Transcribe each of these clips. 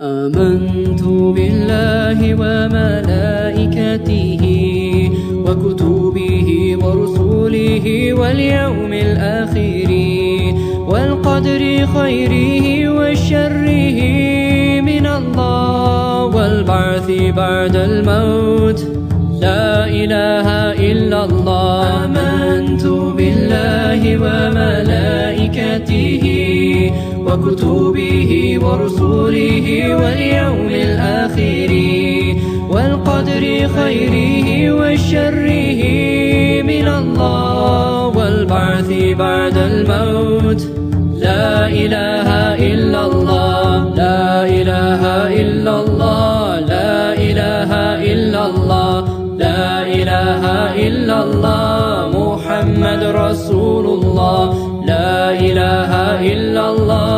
آمنت بالله وملائكته وكتبه ورسله واليوم الآخر والقدر خيره وشره من الله والبعث بعد الموت. لا إله إلا الله. آمنت بالله وملائكته وكتبه ورسله واليوم الآخر والقدر خيره وشره من الله والبعث بعد الموت. لا إله إلا الله لا إله إلا الله لا إله إلا الله لا إله إلا الله محمد رسول الله لا إله إلا الله.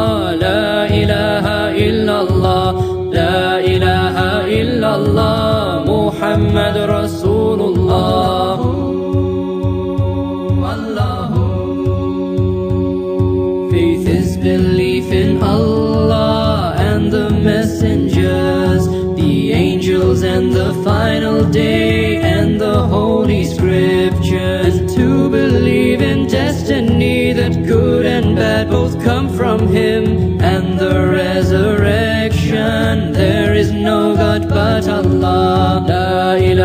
Allah, Muhammad Rasulullah. Faith is belief in Allah and the messengers, the angels and the final day and the holy scriptures. To believe in destiny that good and bad both come from Him and the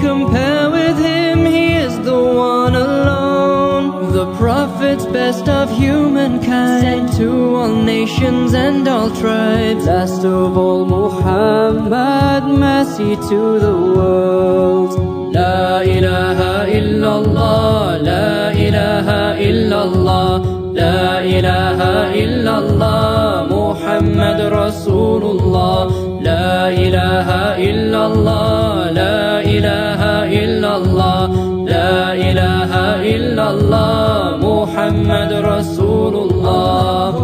compare with him, he is the one alone. The prophets, best of humankind, sent to all nations and all tribes. Last of all, Muhammad, mercy to the world. لا إله إلا الله لا إله إلا الله لا إله إلا الله محمد رسول الله لا إله إلا الله Allah Muhammad Rasulullah.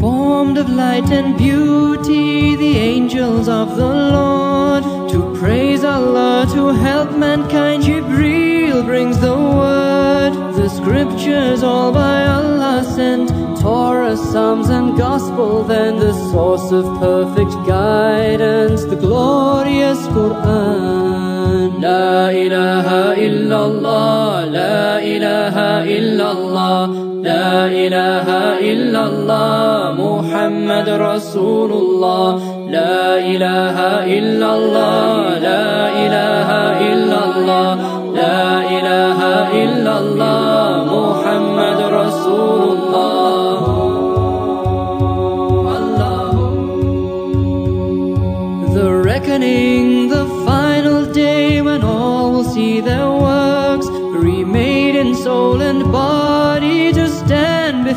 Formed of light and beauty the angels of the Lord. To praise Allah to help mankind Jibril brings the word. The scriptures all by Allah sent. Torah, Psalms, and Gospel, then the source of perfect guidance, the glorious Quran. La ilaha illallah, la ilaha illallah, la ilaha illallah, Muhammad Rasulullah, la ilaha illallah, la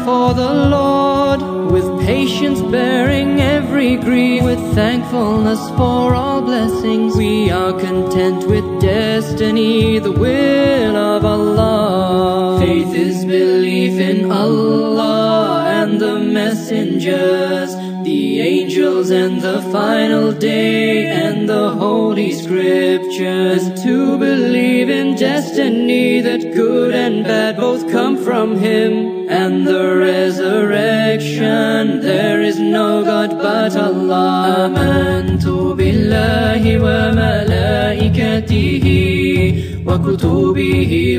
before the Lord with patience bearing every grief with thankfulness for all blessings. We are content with destiny the will of Allah. Faith is belief in Allah and the messengers the angels and the final day and the holy scriptures. To believe in destiny that good and bad both come from him and the resurrection. There is no god but allah. Amantu billahi wa malaikatihi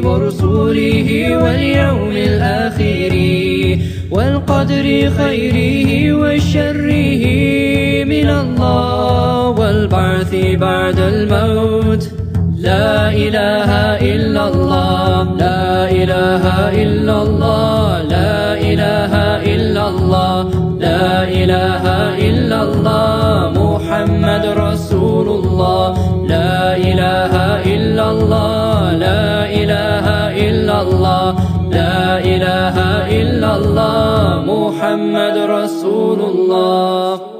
rusulihi wal yawmil akhir والقدر خيره وشره من الله والبعث بعد الموت. لا إله إلا الله لا إله إلا الله لا إله إلا الله لا إله إلا الله. إله إلا الله محمد رسول الله.